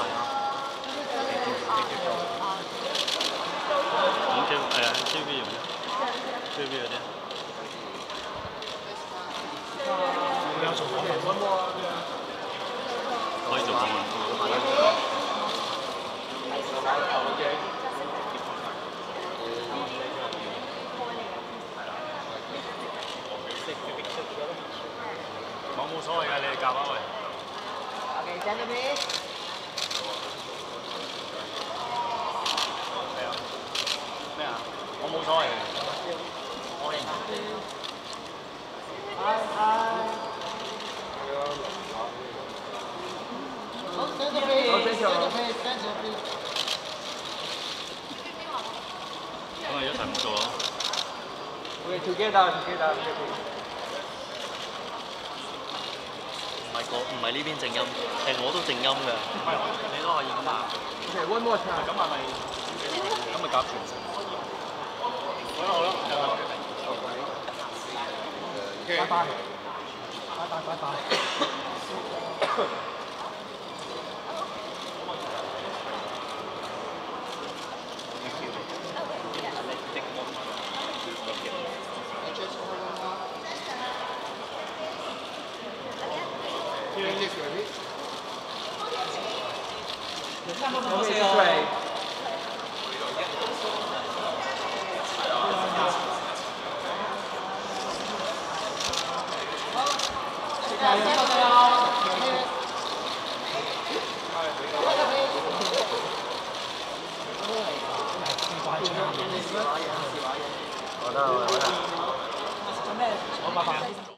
我哋咪直接睇啊。咁 Q 系啊，QV 用嘅，QV 嗰啲。可以做访问。我冇所谓㗎，你哋夹啊喂。 Okay, stand 好嘞好的好的好的好的好的好的好的好的好的另外有什么说就给他就给他唔是呢边静音系我都静音的你都可以噶嘛拜拜。拜拜拜拜。여기 한번 더 보세요. 好的，好的。